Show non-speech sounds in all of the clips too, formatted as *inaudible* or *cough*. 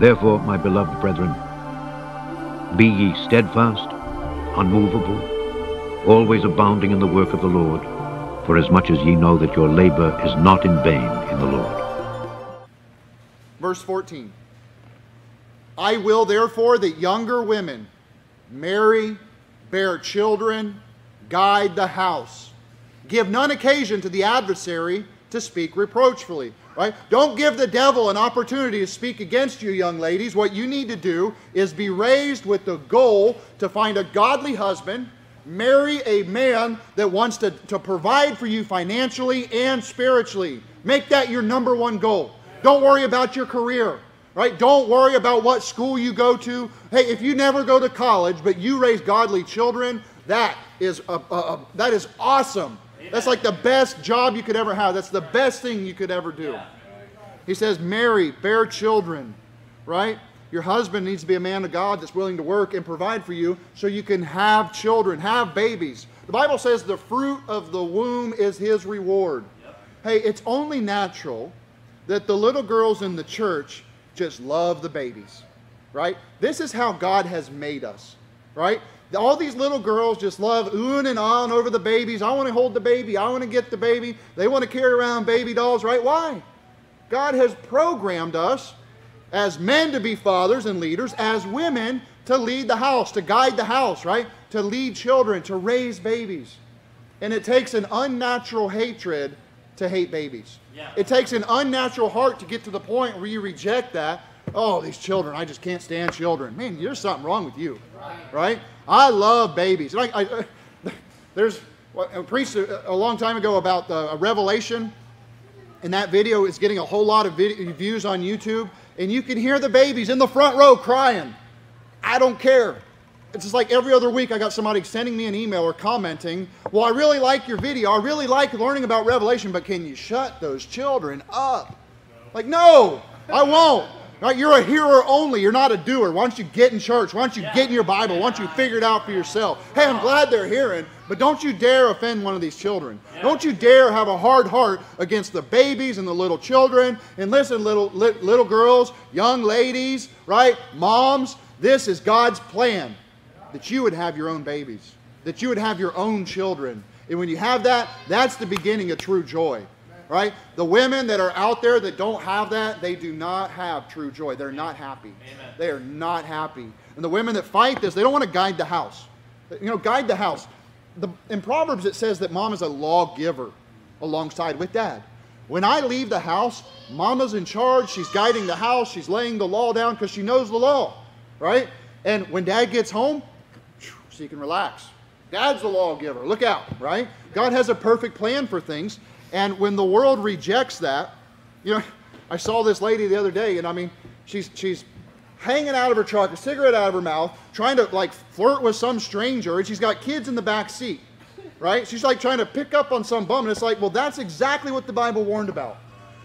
Therefore, my beloved brethren, be ye steadfast, unmovable, always abounding in the work of the Lord, for as much as ye know that your labor is not in vain in the Lord. Verse 14 I will therefore that younger women marry, bear children, guide the house, give none occasion to the adversary to speak reproachfully. Right? Don't give the devil an opportunity to speak against you, young ladies. What you need to do is be raised with the goal to find a godly husband, marry a man that wants to, to provide for you financially and spiritually. Make that your number one goal. Don't worry about your career. Right? Don't worry about what school you go to. Hey, if you never go to college, but you raise godly children, that is a, a, a that is awesome. That's like the best job you could ever have. That's the best thing you could ever do. He says, marry, bear children, right? Your husband needs to be a man of God that's willing to work and provide for you so you can have children, have babies. The Bible says the fruit of the womb is his reward. Hey, it's only natural that the little girls in the church just love the babies, right? This is how God has made us, right? All these little girls just love oohing and on over the babies. I want to hold the baby. I want to get the baby. They want to carry around baby dolls, right? Why? God has programmed us as men to be fathers and leaders, as women to lead the house, to guide the house, right? To lead children, to raise babies. And it takes an unnatural hatred to hate babies. Yeah. It takes an unnatural heart to get to the point where you reject that. Oh, these children, I just can't stand children. Man, there's something wrong with you, right? right? I love babies. Like, I, *laughs* there's I preached a, a, long time ago about the, a revelation, and that video is getting a whole lot of views on YouTube, and you can hear the babies in the front row crying. I don't care. It's just like every other week I got somebody sending me an email or commenting, well, I really like your video. I really like learning about Revelation, but can you shut those children up? Like, no, I won't. Right? You're a hearer only. You're not a doer. Why don't you get in church? Why don't you get in your Bible? Why don't you figure it out for yourself? Hey, I'm glad they're hearing, but don't you dare offend one of these children. Don't you dare have a hard heart against the babies and the little children. And listen, little little girls, young ladies, right? Moms, this is God's plan that you would have your own babies, that you would have your own children. And when you have that, that's the beginning of true joy right? The women that are out there that don't have that, they do not have true joy. They're not happy. Amen. They are not happy. And the women that fight this, they don't want to guide the house. You know, guide the house. The, in Proverbs, it says that mom is a lawgiver alongside with dad. When I leave the house, mama's in charge. She's guiding the house. She's laying the law down because she knows the law, right? And when dad gets home, she can relax. Dad's the lawgiver. Look out, right? God has a perfect plan for things. And when the world rejects that, you know, I saw this lady the other day, and I mean, she's she's hanging out of her truck, a cigarette out of her mouth, trying to like flirt with some stranger, and she's got kids in the back seat, right? She's like trying to pick up on some bum, and it's like, well, that's exactly what the Bible warned about.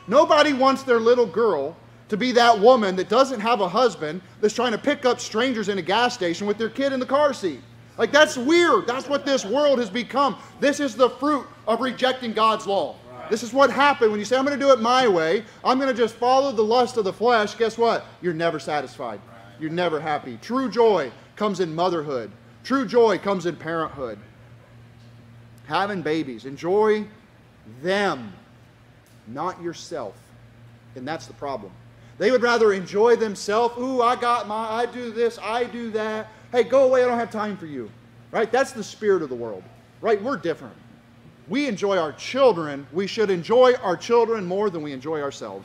Nobody wants their little girl to be that woman that doesn't have a husband that's trying to pick up strangers in a gas station with their kid in the car seat. Like, that's weird. That's what this world has become. This is the fruit of rejecting God's law. Right. This is what happened when you say, I'm going to do it my way. I'm going to just follow the lust of the flesh. Guess what? You're never satisfied. Right. You're never happy. True joy comes in motherhood, true joy comes in parenthood. Having babies, enjoy them, not yourself. And that's the problem. They would rather enjoy themselves. Ooh, I got my, I do this, I do that. Hey, go away, I don't have time for you. Right? That's the spirit of the world. Right? We're different. We enjoy our children. We should enjoy our children more than we enjoy ourselves.